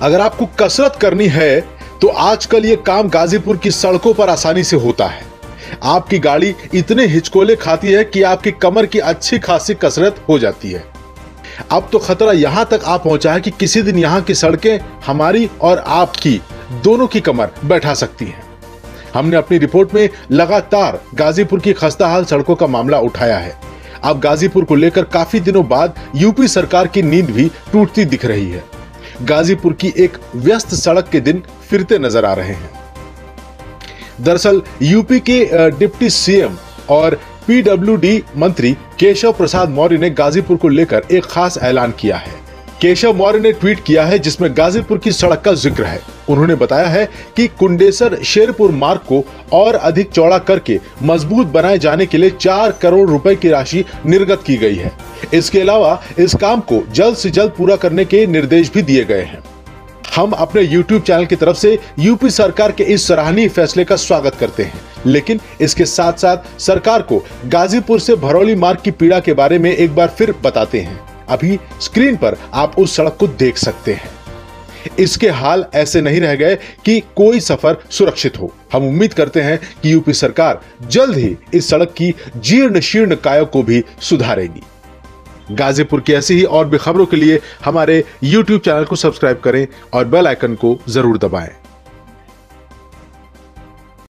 अगर आपको कसरत करनी है तो आजकल ये काम गाजीपुर की सड़कों पर आसानी से होता है। आपकी गाड़ी इतने हिचकोले खाती है कि आपकी कमर की अच्छी खासी कसरत हो जाती है। अब तो खतरा यहाँ तक आ पहुँचा है कि किसी दिन यहाँ की सड़कें हमारी और आपकी, दोनों की कमर बैठा सकती हैं। हमने अपनी रिपोर्ट में लगातार गाजीपुर की खस्ता हाल सड़कों का मामला उठाया है। अब गाजीपुर को लेकर काफ़ी दिनों बाद यूपी सरकार की नींद भी टूटती दिख रही है। गाजीपुर की एक व्यस्त सड़क के दिन फिरते नज़र आ रहे हैं। दरअसल, यूपी के डिप्टी सीएम और पीडब्ल्यूडी मंत्री केशव प्रसाद मौर्य ने गाजीपुर को लेकर एक खास ऐलान किया है। केशव मौर्य ने ट्वीट किया है जिसमें गाजीपुर की सड़क का ज़िक्र है। उन्होंने बताया है कि कुंडेसर शेरपुर मार्ग को और अधिक चौड़ा करके मज़बूत बनाए जाने के लिए चार करोड़ रुपए की राशि निर्गत की गई है। इसके अलावा इस काम को जल्द से जल्द पूरा करने के निर्देश भी दिए गए हैं। हम अपने YouTube चैनल की तरफ़ से यूपी सरकार के इस सराहनीय फैसले का स्वागत करते हैं। लेकिन इसके साथ साथ सरकार को गाजीपुर से भरौली मार्ग की पीड़ा के बारे में एक बार फिर बताते हैं। अभी स्क्रीन पर आप उस सड़क को देख सकते हैं। इसके हाल ऐसे नहीं रह गए कि कोई सफ़र सुरक्षित हो। हम उम्मीद करते हैं कि यूपी सरकार जल्द ही इस सड़क की जीर्ण शीर्ण काय को भी सुधारेगी। गाजीपुर की ऐसी ही और भी खबरों के लिए हमारे YouTube चैनल को सब्सक्राइब करें और बेल आइकन को ज़रूर दबाएँ।